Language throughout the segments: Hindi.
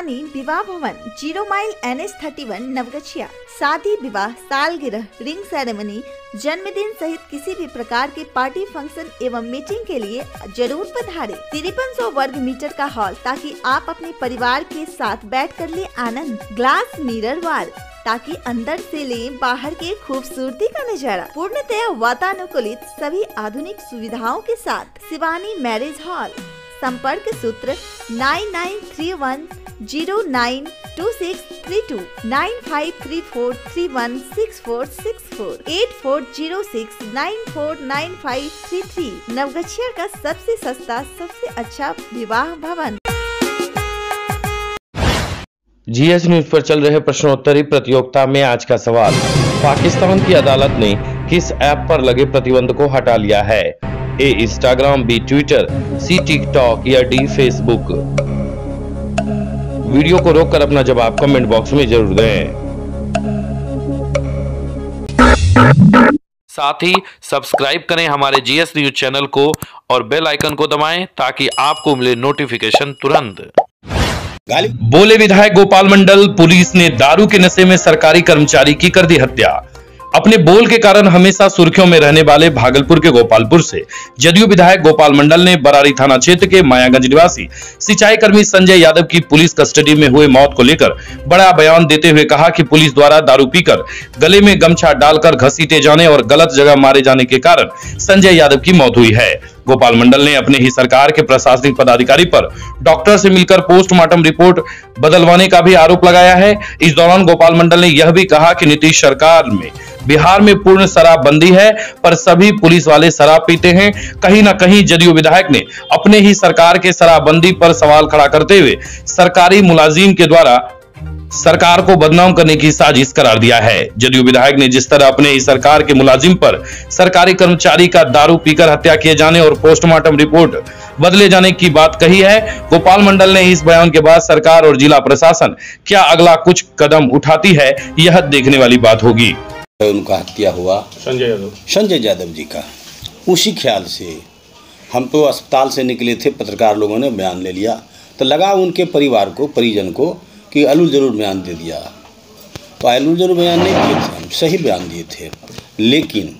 Shivani Vivah Bhavan, zero mile N S thirty one Naugachia. शादी विवाह, सालगिरह रिंग सेरेमनी जन्मदिन सहित किसी भी प्रकार के पार्टी फ़ंक्शन एवं मीटिंग के लिए ज़रूर पधारे। तिरपन सौ वर्ग मीटर का हॉल ताकि आप अपने परिवार के साथ बैठ कर ले आनंद। ग्लास मिरर वाल ताकि अंदर से ले बाहर के खूबसूरती का नज़ारा। पूर्णतया वातानुकूलित सभी आधुनिक सुविधाओं के साथ, शिवानी मैरिज हॉल संपर्क सूत्र nine nine three one zero nine two six three two, nine five three four three one six four six four, eight four zero six nine four nine five three three. Naugachia का सबसे सस्ता, सबसे अच्छा विवाह भवन। जीएस न्यूज़ पर चल रहे प्रश्नोत्तरी प्रतियोगिता में आज का सवाल। पाकिस्तान की अदालत ने किस ऐप पर लगे प्रतिबंध को हटा लिया है? A Instagram B Twitter C TikTok या डी फेसबुक वीडियो को रोककर अपना जवाब कमेंट बॉक्स में ज़रूर दें। साथ ही सब्सक्राइब करें हमारे जीएस न्यूज़ चैनल को और बेल आइकन को दबाएँ ताकि आपको मिले नोटिफिकेशन तुरंत। बोले विधायक गोपाल मंडल पुलिस ने दारू के नशे में सरकारी कर्मचारी की कर दी हत्या। अपने बोल के कारण हमेशा सुर्खियों में रहने वाले भागलपुर के गोपालपुर से जदयू विधायक गोपाल मंडल ने बरारी थाना क्षेत्र के मायागंज निवासी सिंचाई कर्मी संजय यादव की पुलिस कस्टडी में हुए मौत को लेकर बड़ा बयान देते हुए कहा कि पुलिस द्वारा दारू पीकर गले में गमछा डालकर घसीटे जाने और गलत जगह मारे जाने के कारण संजय यादव की मौत हुई है। गोपाल मंडल ने अपने ही सरकार के प्रशासनिक पदाधिकारी पर डॉक्टर से मिलकर पोस्टमार्टम रिपोर्ट बदलवाने का भी आरोप लगाया है। इस दौरान गोपाल मंडल ने यह भी कहा कि नीतीश सरकार में बिहार में पूर्ण शराबबंदी है, पर सभी पुलिस वाले शराब पीते हैं। कहीं ना कहीं जदयू विधायक ने अपने ही सरकार के शराबबंदी पर सवाल खड़ा करते हुए सरकारी मुलाजिम के द्वारा सरकार को बदनाम करने की साजिश करार दिया है। जदयू विधायक ने जिस तरह अपने ही सरकार के मुलाजिम पर सरकारी कर्मचारी का दारू पीकर हत्या किए जाने और पोस्टमार्टम रिपोर्ट बदले जाने की बात कही है गोपाल मंडल ने इस बयान के बाद सरकार और जिला प्रशासन क्या अगला कुछ कदम उठाती है यह देखने वाली बात होगी। उनका हत्या हुआ। संजय यादव। संजय यादव जी का। उसी ख्याल से हम तो अस्पताल से निकले थे पत्रकार लोगों ने बयान ले लिया। तो लगा उनके परिवार को परिजन को कि अलू ज़रूर बयान दे दिया। तो अलू ज़रूर बयान नहीं दिए थे, हम सही बयान दिए थे। लेकिन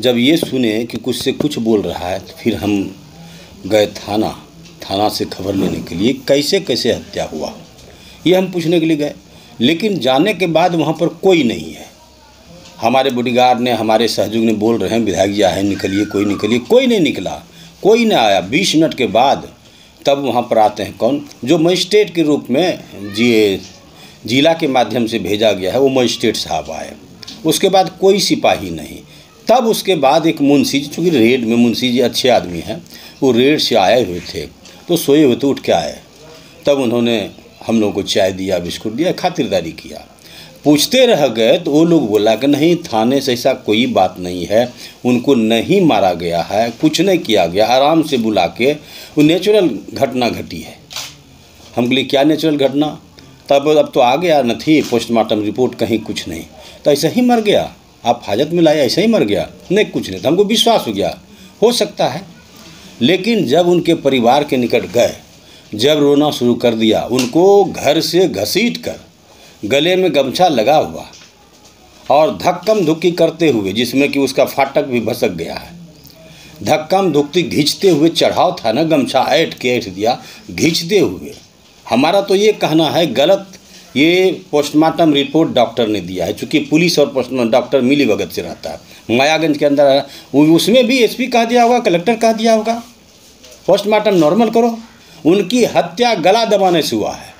जब ये सुने कि कुछ से कुछ बोल रहा है तो फिर हम गए थाना थाना से खबर लेने के लिए कैसे कैसे हत्या हुआ, ये हम पूछने के लिए गए। लेकिन जाने के बाद वहाँ पर कोई नहीं है। हमारे बॉडीगार्ड ने, हमारे सहयोग ने बोल रहे हैं, विधायक जी आए, निकलिए, कोई निकलिए, कोई नहीं निकला। कोई नहीं आया। बीस मिनट के बाद तब वहाँ पर आते हैं कौन? जो मजिस्ट्रेट के रूप में जी जिला के माध्यम से भेजा गया है, वो मजिस्ट्रेट साहब आए। उसके बाद कोई सिपाही नहीं। तब उसके बाद एक मुंशी जी, चूँकि रेड में मुंशी जी अच्छे आदमी हैं, वो रेड से आए हुए थे तो सोए हुए तो उठ के आए। तब उन्होंने हम लोग को चाय दिया, बिस्कुट दिया, खातिरदारी किया। पूछते रह गए तो वो लोग बोला कि नहीं, थाने से ऐसा कोई बात नहीं है। उनको नहीं मारा गया है, कुछ नहीं किया गया। आराम से बुला के, वो नेचुरल घटना घटी है। हम बोले क्या नेचुरल घटना? तब, अब तो आ गया न थी पोस्टमार्टम रिपोर्ट कहीं कुछ नहीं। तो ऐसे ही मर गया। आप हाजत में लाए, ऐसे ही मर गया। नहीं, कुछ नहीं। तो हमको विश्वास हो गया। हो सकता है। लेकिन जब उनके परिवार के निकट गए, जब रोना शुरू कर दिया, उनको घर से घसीट कर गले में गमछा लगा हुआ और धक्कम धुक्की करते हुए, जिसमें कि उसका फाटक भी भसक गया है, धक्कम धुक्की घींचते हुए चढ़ाव था ना, गमछा ऐठ के ऐठ दिया, घींचते हुए। हमारा तो ये कहना है, गलत ये पोस्टमार्टम रिपोर्ट डॉक्टर ने दिया है, चूँकि पुलिस और पोस्टमार्टम डॉक्टर मिली भगत से रहता है। मायागंज के अंदर उसमें भी एसपी कह दिया होगा कलेक्टर कह दिया होगा। पोस्टमार्टम नॉर्मल करो। उनकी हत्या गला दबाने से हुआ है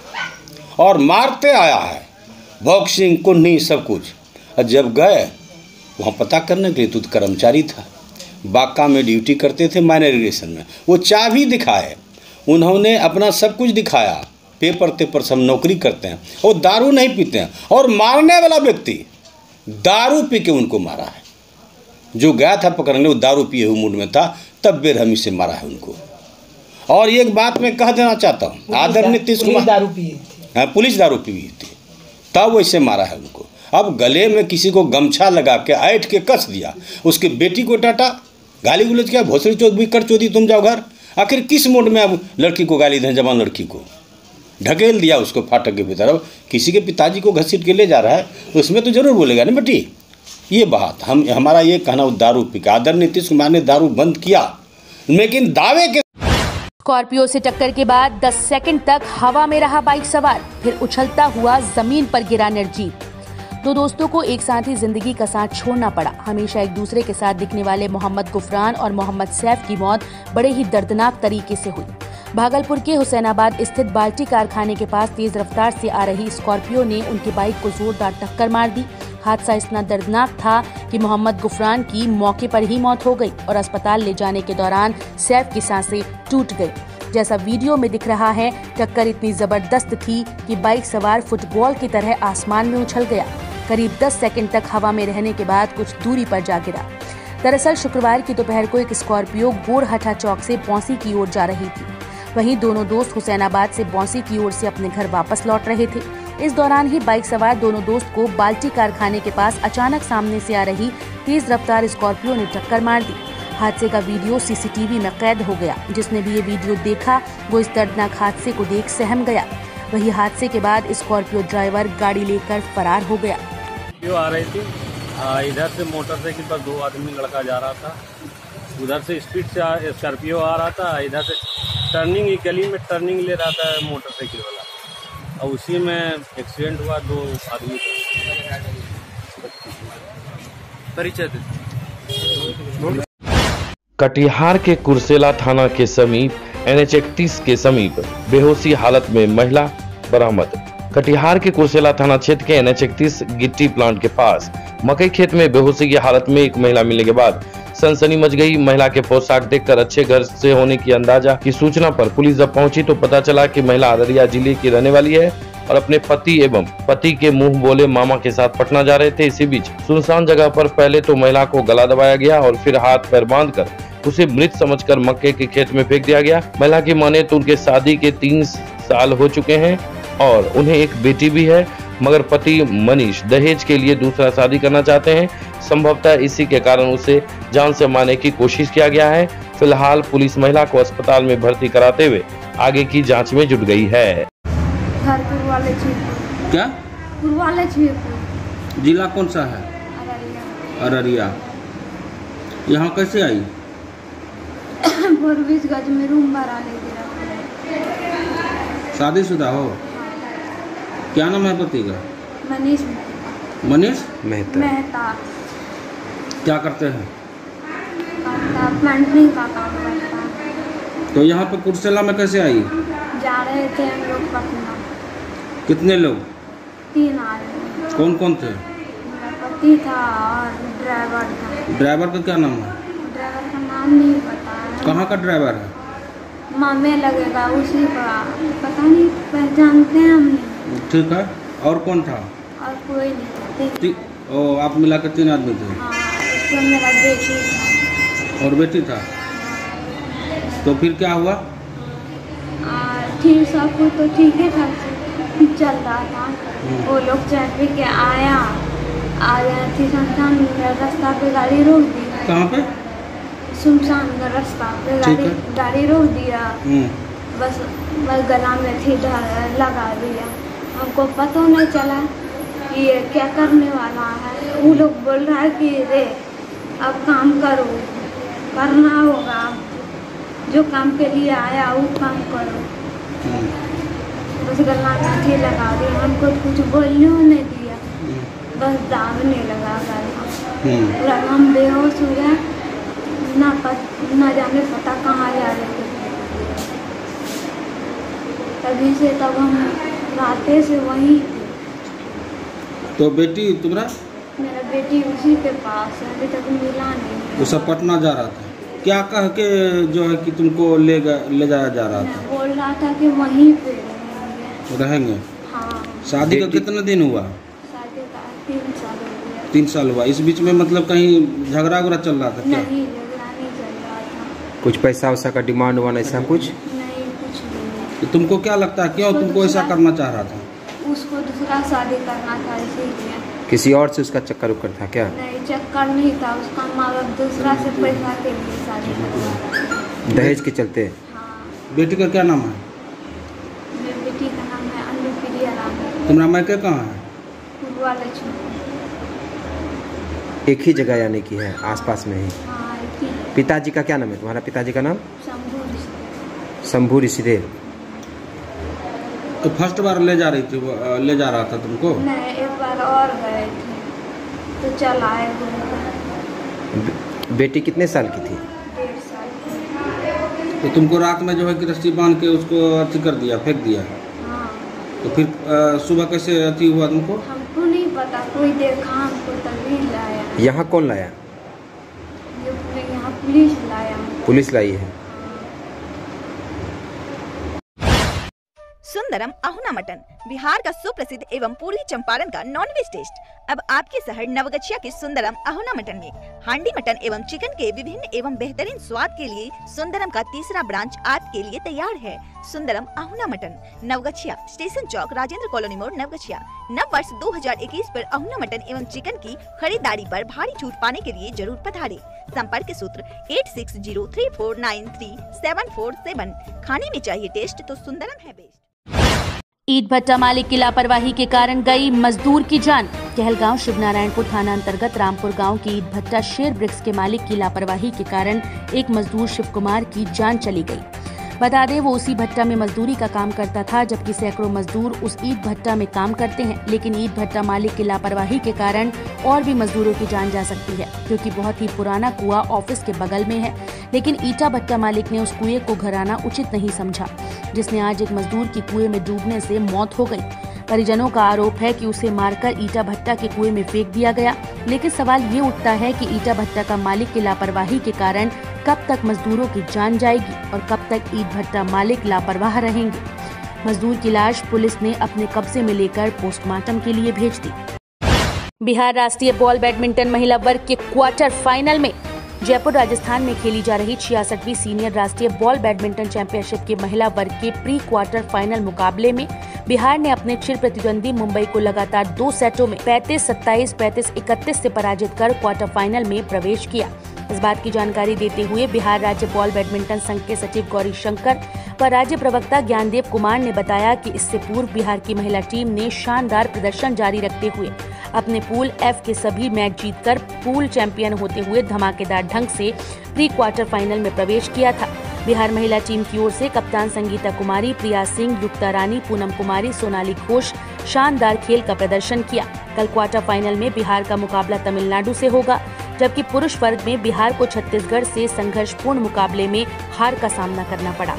और मारते आया है। बॉक्सिंग कुन्नी सब कुछ। और जब गए वहाँ पता करने के लिए तो कर्मचारी था। बाका में ड्यूटी करते थे माइनर इरीगेशन में। वो चाबी दिखाए। उन्होंने अपना सब कुछ दिखाया। पेपर तेपर सब नौकरी करते हैं। वो दारू नहीं पीते हैं। और मारने वाला व्यक्ति दारू पी के उनको मारा है। जो गया था पकड़ने वो दारू पिए हुए मूड में था तब बेरहमी से मारा है उनको। और एक बात मैं कह देना चाहता हूँ। आदर नीतीश कुमार दारू पिए हाँ पुलिस दारू पी हुई थी। तब वैसे मारा है उनको। अब गले में किसी को गमछा लगा के ऐठ के कस दिया। उसके बेटी को डांटा गाली गुलज किया, भोसड़ी चौथ भी कर चौधी तुम जाओ घर। आखिर किस मोड में अब लड़की को गाली दें जवान लड़की को? ढकेल दिया उसको फाटक के तरफ़ किसी के पिताजी को घसीट के ले जा रहा है, उसमें तो ज़रूर बोलेगा ना बेटी? ये बात, हम, हमारा ये कहना दारू पिका आदर नीतीश कुमार ने दारू बंद किया। लेकिन दावे के स्कॉर्पियो से टक्कर के बाद 10 सेकंड तक हवा में रहा बाइक सवार, फिर उछलता हुआ ज़मीन पर गिरा निर्जीत दो दोस्तों को एक साथ ही ज़िंदगी का साथ छोड़ना पड़ा। हमेशा एक दूसरे के साथ दिखने वाले मोहम्मद गुफरान और मोहम्मद सैफ की मौत बड़े ही दर्दनाक तरीके से हुई। भागलपुर के हुसैनाबाद स्थित बाल्टी कारखाने के पास तेज रफ्तार से आ रही स्कॉर्पियो ने उनकी बाइक को जोरदार टक्कर मार दी। हादसा इतना दर्दनाक था कि मोहम्मद गुफरान की मौके पर ही मौत हो गई और अस्पताल ले जाने के दौरान सैफ की साँसें टूट गई। जैसा वीडियो में दिख रहा है, टक्कर इतनी ज़बरदस्त थी कि बाइक सवार फुटबॉल की तरह आसमान में उछल गया। करीब 10 सेकंड तक हवा में रहने के बाद कुछ दूरी पर जा गिरा। दरअसल, शुक्रवार की दोपहर को एक स्कॉर्पियो गोरहटा चौक से बौंसी की ओर जा रही थी। वहीं दोनों दोस्त हुसैनाबाद से बौंसी की ओर से अपने घर वापस लौट रहे थे। इस दौरान ही बाइक सवार दोनों दोस्त को बाल्टी कारखाने के पास अचानक सामने से आ रही तेज रफ्तार स्कॉर्पियो ने टक्कर मार दी। हादसे का वीडियो सीसीटीवी में कैद हो गया, जिसने भी ये वीडियो देखा, वो इस दर्दनाक हादसे को देख सहम गया। वही हादसे के बाद स्कॉर्पियो ड्राइवर गाड़ी लेकर फरार हो गया। आ रही थी। इधर से मोटरसाइकिल पर दो आदमी लड़का जा रहा था। उधर से स्पीड से स्कॉर्पियो आ रहा था। इधर से टर्निंग गली में टर्निंग ले रहा था मोटरसाइकिल वाला। और उसी में एक्सीडेंट हुआ दो आदमी परिचय दे। कटिहार के कुर्सेला थाना के समीप एनएच इकतीस के समीप बेहोशी हालत में महिला बरामद। कटिहार के कुर्सेला थाना क्षेत्र के एनएच इकतीस गिट्टी प्लांट के पास मकई खेत में बेहोशी की हालत में एक महिला मिलने के बाद सनसनी मच गई। महिला के पोशाक देखकर अच्छे घर से होने की अंदाज़ा की सूचना पर पुलिस जब पहुँची तो पता चला कि महिला अररिया ज़िले की रहने वाली है और अपने पति एवं पति के मुँह बोले मामा के साथ पटना जा रहे थे। इसी बीच सुनसान जगह पर पहले तो महिला को गला दबाया गया और फिर हाथ पैर बांधकर उसे मृत समझकर मक्के के खेत में फेंक दिया गया। महिला की माने तो उनके शादी के तीन साल हो चुके हैं और उन्हें एक बेटी भी है, मगर पति मनीष दहेज के लिए दूसरा शादी करना चाहते हैं। संभवतः इसी के कारण उसे जान से मारने की कोशिश किया गया है। फ़िलहाल पुलिस महिला को अस्पताल में भर्ती कराते हुए आगे की जाँच में जुट गई है। क्या? पूर्वाले जिला कौन सा है? अररिया। अररिया। यहाँ कैसे आई? गज में रूम गिरा शादीशुदा हो? क्या नाम है पति का? मनीष। मनीष? मेहता। क्या करते हैं? करता का काम करता तो यहाँ पे कुर्सेला में कैसे आई? जा रहे थे हम लोग पटना। कितने लोग? तीन आदमी कौन कौन थे? मेरा पति था और ड्राइवर था। ड्राइवर का क्या नाम है? ड्राइवर का नाम नहीं पता है। कहाँ का ड्राइवर है? मामे लगेगा उसी का पता नहीं पहचानते हैं हम नहीं। ठीक है। और कौन था? और कोई नहीं थे ती, ओ आप मिला के तीन आदमी थे? हाँ मेरा बेटी था। और बेटी था? तो फिर क्या हुआ? ठीक सब कुछ तो ठीक ही से चल रहा था। वो लोग चढ़ के आया? आ गया थी सुनसान रास्ता पे गाड़ी रोक दी। कहाँ पे? सुनसान रास्ता पे गाड़ी गाड़ी रोक दिया। हम्म, बस बस गला में थी लगा दिया। हमको पता नहीं चला कि ये क्या करने वाला है। वो लोग बोल रहा है कि रे अब काम करो। करना होगा। जो काम के लिए आया वो काम करो। हम्म, बस गला में लगा दी। हमको कुछ बोलने नहीं दिया। बस दागने लगा गला हम्म। पूरा हम बेहोश हो गए। ना पत, ना जाने पता कहाँ जा रहे थे। तभी से तब हम राते से वहीं तो बेटी तुम्हारा मेरा बेटी उसी के पास है अभी तक मिला नहीं वो सब पटना जा रहा था। क्या कह के जो है कि तुमको ले ले जाया जा रहा था? बोल रहा था कि वहीं पे रहेंगे। रहेंगे? हाँ। शादी का कितना दिन हुआ? शादी का तीन साल तीन साल हुआ। इस बीच में मतलब कहीं झगड़ा उगड़ा चल रहा था क्या? नहीं झगड़ा नहीं चल रहा था। कुछ पैसा वैसा का डिमांड वान ऐसा कुछ? नहीं कुछ नहीं। तो तुमको क्या लगता है क्यों तुमको ऐसा करना चाह रहा था? उसको दूसरा शादी करना था इसीलिए। किसी और से उसका चक्कर उक्कर था क्या? नहीं चक्कर नहीं था उसका माँ बाप दूसरा से पैसा के लिए शादी दहेज के चलते? हाँ। बेटी का क्या नाम है? बेटी का नाम तुम्हारा मैके कहाँ है? एक ही जगह यानी कि है आसपास में ही। हाँ पिताजी का क्या नाम है? तुम्हारा पिताजी का नाम? शंभू शंभू ऋषिदेव। तो फ़र्स्ट बार ले जा रही थी ले जा रहा था तुमको? नहीं एक बार और गए थे। तो चल आए बे- बेटी कितने साल की थी? साल की। तो तुमको रात में जो है कि रस्सी बाँध के उसको अथी कर दिया फेंक दिया? हाँ। तो फिर सुबह कैसे अथी हुआ तुमको? हमको नहीं पता कोई देखा हमको तभी लाया। यहाँ कौन लाया? यहाँ पुलिस लाया पुलिस लाई है। सुंदरम अहुना मटन। बिहार का सुप्रसिद्ध एवं पूर्वी चंपारण का नॉनवेज टेस्ट अब आपके शहर नवगछिया के सुंदरम अहुना मटन में। हांडी मटन एवं चिकन के विभिन्न एवं बेहतरीन स्वाद के लिए सुंदरम का तीसरा ब्रांच आपके लिए तैयार है। Sundaram Ahuna mutton. Naugachia, station Chowk, Rajendra colony Mor, Naugachia. नव वर्ष 2021 पर अहुना मटन एवं चिकन की खरीदारी पर भारी छूट पाने के लिए ज़रूर पधारे। संपर्क सूत्र eight six zero three four nine three seven four seven खाने में चाहिए टेस्ट तो सुंदरम है बेस्ट। ईट भट्टा मालिक की लापरवाही के कारण गई मजदूर की जान। कहलगांव शिवनारायणपुर थाना अंतर्गत रामपुर गाँव की ईट भट्टा शेयर ब्रिक्स के मालिक की लापरवाही के कारण एक मजदूर शिव कुमार की जान चली गई। बता दें, वो उसी भट्टा में मजदूरी का काम करता था, जबकि सैकड़ों मजदूर उस ईट भट्टा में काम करते हैं। लेकिन ईट भट्टा मालिक की लापरवाही के कारण और भी मजदूरों की जान जा सकती है, क्योंकि बहुत ही पुराना कुआँ ऑफ़िस के बगल में है। लेकिन ईटा भट्टा मालिक ने उस कुएँ को घराना उचित नहीं समझा, जिसने आज एक मजदूर की कुएँ में डूबने से मौत हो गई। परिजनों का आरोप है कि उसे मारकर ईटा भट्टा के कुएँ में फेंक दिया गया, लेकिन सवाल ये उठता है कि ईटा भट्टा का मालिक की लापरवाही के कारण कब तक मजदूरों की जान जाएगी और कब तक ईट भट्टा मालिक लापरवाह रहेंगे? मजदूर की लाश पुलिस ने अपने कब्जे में लेकर पोस्टमार्टम के लिए भेज दी। बिहार राष्ट्रीय बॉल बैडमिंटन महिला वर्ग के क्वार्टर फाइनल में जयपुर राजस्थान में खेली जा रही छियासठवीं सीनियर राष्ट्रीय बॉल बैडमिंटन चैंपियनशिप के महिला वर्ग के प्री क्वार्टर फाइनल मुकाबले में बिहार ने अपने चिर प्रतिद्वंदी मुंबई को लगातार दो सेटों में 35, 27, 35, 31 से पराजित कर क्वार्टर फाइनल में प्रवेश किया। इस बात की जानकारी देते हुए बिहार राज्य बॉल बैडमिंटन संघ के सचिव गौरी शंकर व राज्य प्रवक्ता ज्ञानदेव कुमार ने बताया कि इससे पूर्व बिहार की महिला टीम ने शानदार प्रदर्शन जारी रखते हुए अपने पूल एफ़ के सभी मैच जीतकर पूल चैंपियन होते हुए धमाकेदार ढंग से प्री क्वार्टर फाइनल में प्रवेश किया था। बिहार महिला टीम की ओर से कप्तान संगीता कुमारी, प्रिया सिंह, युक्ता रानी, पूनम कुमारी, सोनाली घोष शानदार खेल का प्रदर्शन किया। कल क्वार्टर फाइनल में बिहार का मुकाबला तमिलनाडु से होगा, जबकि पुरुष वर्ग में बिहार को छत्तीसगढ़ से संघर्षपूर्ण मुकाबले में हार का सामना करना पड़ा।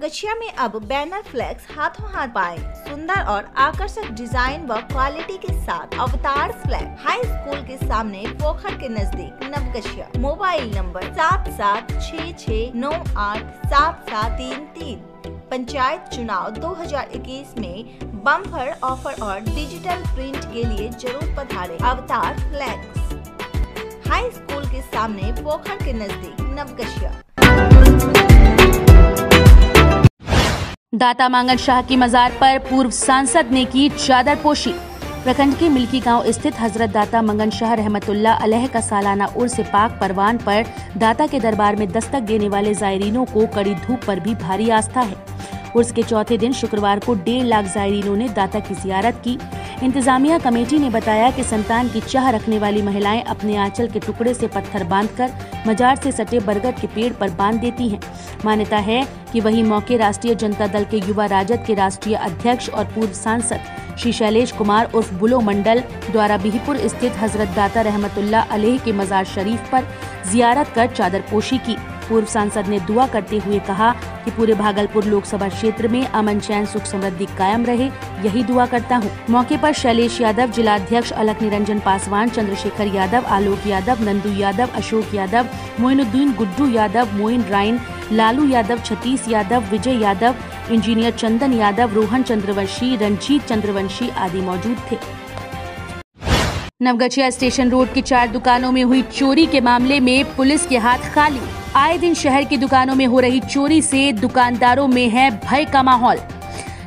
नवगछिया में अब बैनर फ्लैक्स हाथों हाथ पाए। सुंदर और आकर्षक डिज़ाइन व क्वालिटी के साथ अवतार फ्लैग। हाई स्कूल के सामने पोखर के नज़दीक नवगछिया। मोबाइल नंबर सात सात छः छः नौ आठ सात सात तीन तीन। पंचायत चुनाव 2021 में बम्फर ऑफ़र और डिजिटल प्रिंट के लिए ज़रूर पधारे अवतार फ्लैक्स हाई स्कूल के सामने पोखर के नज़दीक नवगछिया। दाता मांगन शाह की मजार पर पूर्व सांसद ने की चादर पोशी। प्रखंड के मिल्की गाँव स्थित हज़रत दाता मंगन शाह रहमतुल्ला अलह का सालाना उर्स पाक परवान पर दाता के दरबार में दस्तक देने वाले जायरीनों को कड़ी धूप पर भी भारी आस्था है। उर्स के चौथे दिन शुक्रवार को डेढ़ लाख जायरीनों ने दाता की जियारत की। इंतजामिया कमेटी ने बताया कि संतान की चाह रखने वाली महिलाएँ अपने आंचल के टुकड़े से पत्थर बांधकर मजार से सटे बरगद के पेड़ पर बाँध देती हैं। मान्यता है कि वही मौके राष्ट्रीय जनता दल के युवा राजद के राष्ट्रीय अध्यक्ष और पूर्व सांसद श्री शैलेश कुमार उर्फ़ बुलो मंडल द्वारा बिहपुर स्थित हज़रत दाता रहमतुल्लाह अलैह के मजार शरीफ पर जियारत कर चादर पोशी की। पूर्व सांसद ने दुआ करते हुए कहा कि पूरे भागलपुर लोकसभा क्षेत्र में अमन चैन, सुख समृद्धि कायम रहे, यही दुआ करता हूँ। मौके पर शैलेश यादव जिला अध्यक्ष अलख निरंजन पासवान, चंद्रशेखर यादव, आलोक यादव, नंदू यादव, अशोक यादव, मोइनुद्दीन गुड्डू यादव, मोइन राइन, लालू यादव छतीश यादव, विजय यादव, इंजीनियर चंदन यादव, रोहन चंद्रवंशी रंजीत चंद्रवंशी आदि मौजूद थे। नवगछिया स्टेशन रोड की चार दुकानों में हुई चोरी के मामले में पुलिस के हाथ खाली। आए दिन शहर की दुकानों में हो रही चोरी से दुकानदारों में है भय का माहौल।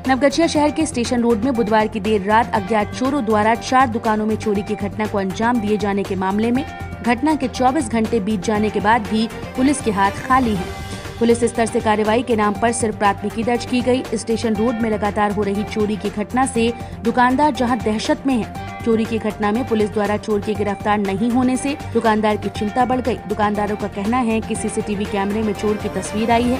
नवगछिया शहर के स्टेशन रोड में बुधवार की देर रात अज्ञात चोरों द्वारा चार दुकानों में चोरी की घटना को अंजाम दिए जाने के मामले में, घटना के 24 घंटे बीत जाने के बाद भी पुलिस के हाथ खाली हैं। पुलिस स्तर से कार्रवाई के नाम पर सिर्फ़ प्राथमिकी दर्ज की गई। स्टेशन रोड में लगातार हो रही चोरी की घटना से दुकानदार जहाँ दहशत में है, चोरी की घटना में पुलिस द्वारा चोर के गिरफ़्तार नहीं होने से दुकानदार की चिंता बढ़ गई। दुकानदारों का कहना है कि सीसीटीवी कैमरे में चोर की तस्वीर आई है,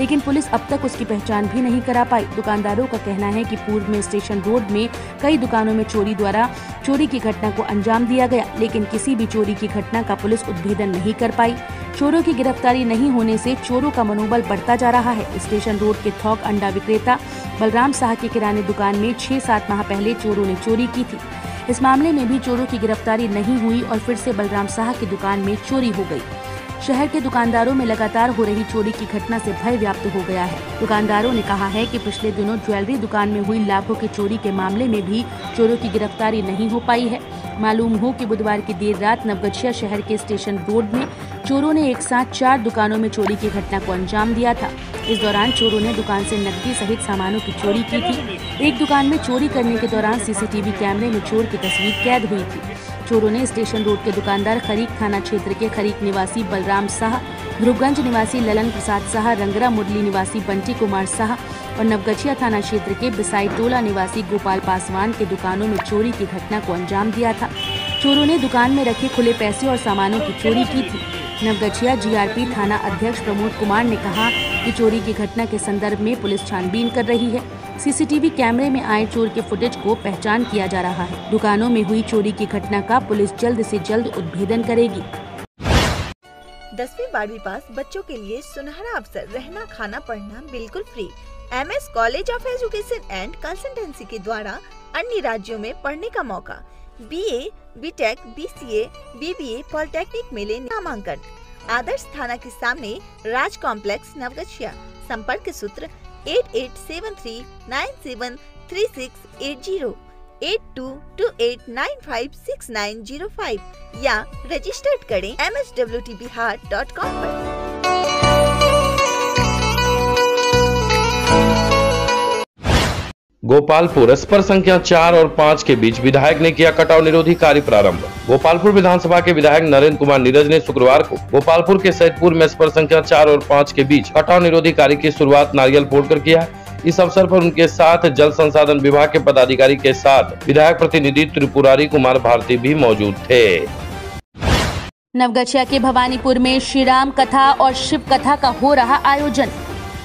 लेकिन पुलिस अब तक उसकी पहचान भी नहीं करा पाई। दुकानदारों का कहना है कि पूर्व में स्टेशन रोड में कई दुकानों में चोरी द्वारा चोरी की घटना को अंजाम दिया गया, लेकिन किसी भी चोरी की घटना का पुलिस उद्भेदन नहीं कर पाई। चोरों की गिरफ्तारी नहीं होने से चोरों का मनोबल बढ़ता जा रहा है। स्टेशन रोड के थौक अंडा विक्रेता बलराम शाह की किराने दुकान में छह सात माह पहले चोरों ने चोरी की थी। इस मामले में भी चोरों की गिरफ्तारी नहीं हुई और फिर से बलराम शाह की दुकान में चोरी हो गई। शहर के दुकानदारों में लगातार हो रही चोरी की घटना से भय व्याप्त हो गया है। दुकानदारों ने कहा है कि पिछले दिनों ज्वेलरी दुकान में हुई लाखों की चोरी के मामले में भी चोरों की गिरफ्तारी नहीं हो पाई है। मालूम हो कि बुधवार की देर रात नवगछिया शहर के स्टेशन रोड में चोरों ने एक साथ चार दुकानों में चोरी की घटना को अंजाम दिया था। इस दौरान चोरों ने दुकान से नकदी सहित सामानों की चोरी की थी। एक दुकान में चोरी करने के दौरान सीसीटीवी कैमरे में चोर की तस्वीर कैद हुई थी। चोरों ने स्टेशन रोड के दुकानदार खरीक थाना क्षेत्र के खरीक निवासी बलराम शाह ध्रुवगंज निवासी ललन प्रसाद शाह रंगरा मुरली निवासी बंटी कुमार शाह और नवगछिया थाना क्षेत्र के बिसाई टोला निवासी गोपाल पासवान के दुकानों में चोरी की घटना को अंजाम दिया था। चोरों ने दुकान में रखे खुले पैसे और सामानों की चोरी की थी। नवगछिया जीआरपी थाना अध्यक्ष प्रमोद कुमार ने कहा कि चोरी की घटना के संदर्भ में पुलिस छानबीन कर रही है। सीसीटीवी कैमरे में आए चोर के फुटेज को पहचान किया जा रहा है। दुकानों में हुई चोरी की घटना का पुलिस जल्द से जल्द उद्भेदन करेगी। दसवीं बारहवीं पास बच्चों के लिए सुनहरा अवसर, रहना, खाना, पढ़ना बिल्कुल free. M S college of education and consultancy के द्वारा अन्य राज्यों में पढ़ने का मौका। BA A BCA, BBA polytechnic मिले नामांकन। आदर्श थाना के सामने राज कॉम्प्लेक्स नवगछिया। संपर्क सूत्र eight eight seven three nine seven three six eight zero. Eight two two eight nine five six nine zero five. या रजिस्टर्ड करें M S W T Bihar dot com आरोप गोपालपुर, स्पर संख्या चार और पाँच के बीच विधायक ने किया कटाव निरोधी कार्य प्रारंभ। गोपालपुर विधानसभा के विधायक नरेंद्र कुमार नीरज ने शुक्रवार को गोपालपुर के सैदपुर में स्पर संख्या चार और पाँच के बीच कटाव निरोधी कार्य की शुरुआत नारियल फोड़ कर किया। इस अवसर पर उनके साथ जल संसाधन विभाग के पदाधिकारी के साथ विधायक प्रतिनिधि त्रिपुरारी कुमार भारती भी मौजूद थे। नवगछिया के भवानीपुर में श्री राम कथा और शिव कथा का हो रहा आयोजन।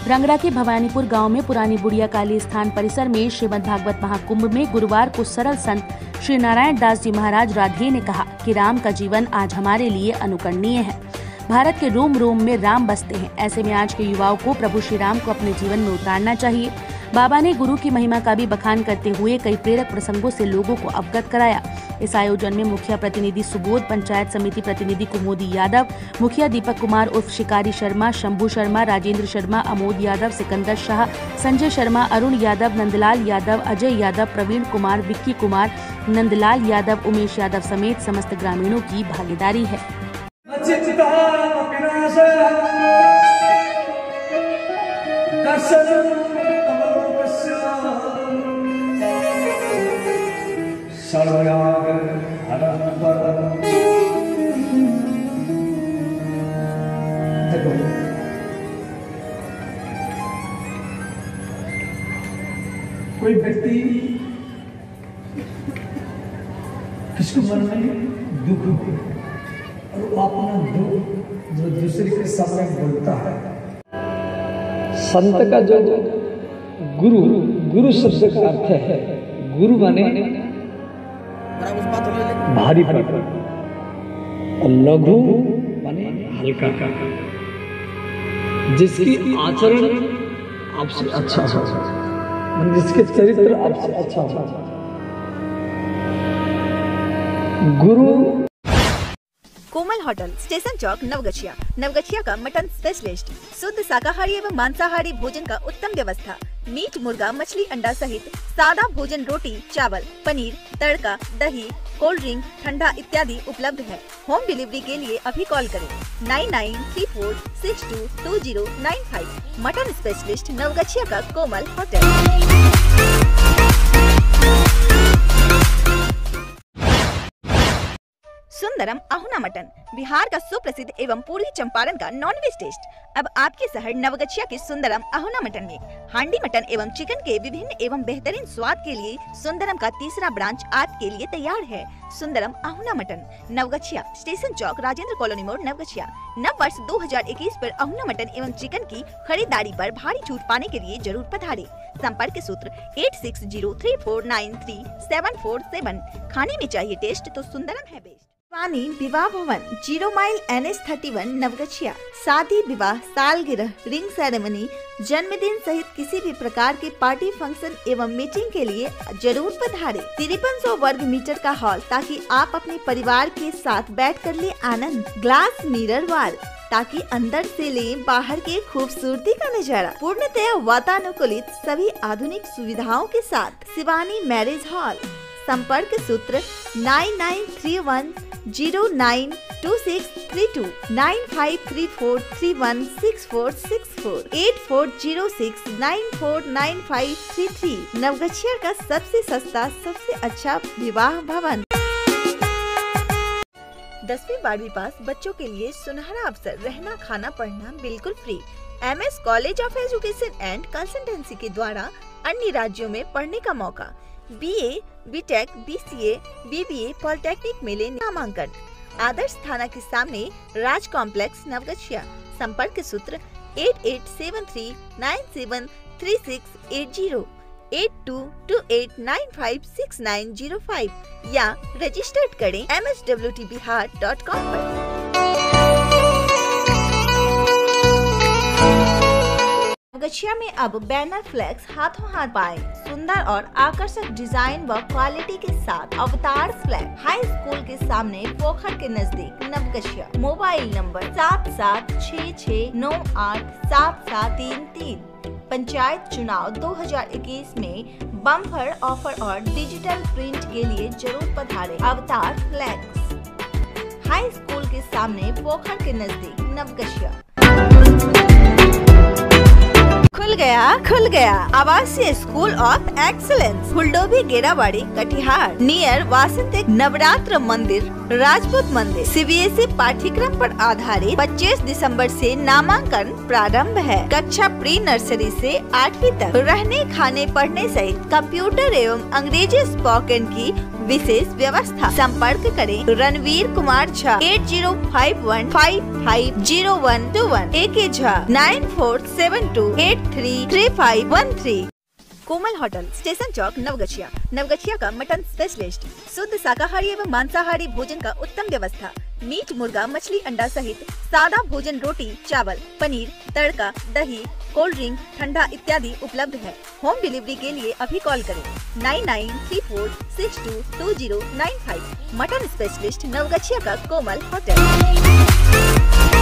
रंगरा के भवानीपुर गाँव में पुरानी बुढ़िया काली स्थान परिसर में श्रीमद भागवत महाकुंभ में गुरुवार को सरल संत श्री नारायण दास जी महाराज राधे ने कहा कि राम का जीवन आज हमारे लिए अनुकरणीय है। भारत के रोम रोम में राम बसते हैं। ऐसे में आज के युवाओं को प्रभु श्री राम को अपने जीवन में उतारना चाहिए। बाबा ने गुरु की महिमा का भी बखान करते हुए कई प्रेरक प्रसंगों से लोगों को अवगत कराया। इस आयोजन में मुखिया प्रतिनिधि सुबोध, पंचायत समिति प्रतिनिधि कुमोदी यादव, मुखिया दीपक कुमार उर्फ़ शिकारी शर्मा, शंभू शर्मा, राजेंद्र शर्मा, अमोद यादव, सिकंदर शाह, संजय शर्मा, अरुण यादव, नंदलाल यादव, अजय यादव, प्रवीण कुमार, विक्की कुमार, नंदलाल यादव, उमेश यादव समेत समस्त ग्रामीणों की भागीदारी है। देखो कोई व्यक्ति किसको मन में दुख हो? और अपना दुख जो दूसरे के सामने बोलता है। संत का जो गुरु गुरु शब्द का अर्थ है, गुरु माने भारी पड़। और लघु माने हल्का। जिसकी आचरण आपसे अच्छा हो। जिसके चरित्र आपसे अच्छा हो। Guru Komal hotel station Chowk Naugachia. Naugachia का मटन स्पेशलिस्ट। शुद्ध शाकाहारी एवं मांसाहारी भोजन का उत्तम व्यवस्था। मीट मुर्गा मछली अंडा सहित सादा भोजन रोटी चावल पनीर तड़का दही कोल्ड ड्रिंक, ठंडा इत्यादि उपलब्ध है। होम डिलीवरी के लिए अभी कॉल करें। Nine nine three four six two two zero nine five. Mutton specialist Naugachhia का कोमल होटल। सुंदरम अहुना मटन। बिहार का सुप्रसिद्ध एवं पूर्वी चंपारण का नॉन वेज टेस्ट अब आपके शहर नवगछिया के सुंदरम अहुना मटन में। हांडी मटन एवं चिकन के विभिन्न एवं बेहतरीन स्वाद के लिए सुंदरम का तीसरा ब्रांच आपके लिए तैयार है। Sundaram Ahuna mutton, Naugachia, station Chowk, Rajendra colony Mor, Naugachia. नव वर्ष 2021 पर अहुना मटन एवं चिकन की खरीदारी पर भारी छूट पाने के लिए ज़रूर पधारे। संपर्क सूत्र eight six zero three four nine three seven four seven खाने में चाहिए टेस्ट तो सुंदरम है बेस्ट वानी Vivah Bhavan, zero mile N S thirty one Naugachia. शादी विवाह, सालगिरह, रिंग सेरेमनी, जन्मदिन सहित किसी भी प्रकार के पार्टी फ़ंक्शन एवं मीटिंग के लिए ज़रूर पधारे। तिरपन सौ वर्ग मीटर का हॉल ताकि आप अपने परिवार के साथ बैठ कर ले आनंद। ग्लास, मिरर वाल ताकि अंदर से ले बाहर के खूबसूरती का नज़ारा। पूर्णतया वातानुकूलित सभी आधुनिक सुविधाओं के साथ, शिवानी मैरिज हॉल। संपर्क सूत्र nine nine three one zero nine two six three two, nine five three four three one six four six four, eight four zero six nine four nine five three three. Naugachia का सबसे सस्ता, सबसे अच्छा विवाह भवन। दसवीं बारहवीं पास बच्चों के लिए सुनहरा अवसर, रहना, खाना, पढ़ना बिल्कुल free M S college of education and consultancy के द्वारा अन्य राज्यों में पढ़ने का मौका। B A B tech B C A B B polytechnic में ले नामांकन। आदर्श थाना के सामने राज कॉम्प्लेक्स, नवगछिया। संपर्क सूत्र eight eight seven three, nine seven three six eight zero, eight two two eight nine five six nine zero five, या रजिस्टर्ड करें M S W T Bihar dot com आरोप गछिया में अब बैनर फ्लैक्स हाथों हाथ पाए सुंदर और आकर्षक डिज़ाइन व क्वालिटी के साथ अवतार फ्लैग। हाई स्कूल के सामने पोखर के नज़दीक नवगछिया। मोबाइल नंबर सात सात छः छः नौ आठ सात सात तीन तीन। पंचायत चुनाव 2021 में बम्फर ऑफ़र और डिजिटल प्रिंट के लिए ज़रूर पधारे अवतार फ्लैक्स हाई स्कूल के सामने पोखर के नज़दीक नवगछिया। खुल गया खुल गया। आवासीय school of excellence Phuldobhi Gerabari, Katihar. Near वासंतिक नवरात्र मंदिर, राजपूत मंदिर। सीबीएसई पाठ्यक्रम पर आधारित 25 दिसंबर से नामांकन प्रारंभ है। कक्षा प्री नर्सरी से आठवीं तक। रहने खाने पढ़ने सहित कंप्यूटर एवं अंग्रेज़ी स्पोकन की विशेष व्यवस्था। संपर्क करें Ranveer Kumar Jha eight zero five one five five zero one two one A K Jha nine four seven two eight three three five one three Komal hotel, station chowk, Naugachia. Naugachia का मटन स्पेशलिस्ट। शुद्ध शाकाहारी एवं मांसाहारी भोजन का उत्तम व्यवस्था। मीट, मुर्गा, मछली, अंडा सहित सादा भोजन रोटी, चावल, पनीर, तड़का, दही कोल्ड ड्रिंक, ठंडा इत्यादि उपलब्ध है। होम डिलीवरी के लिए अभी कॉल करें। Nine nine three four six two two zero nine five. Mutton specialist Naugachia का कोमल होटल।